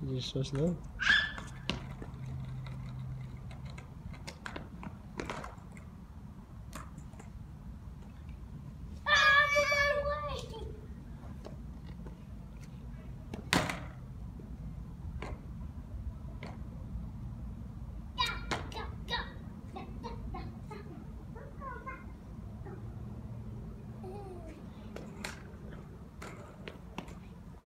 Чи что, да?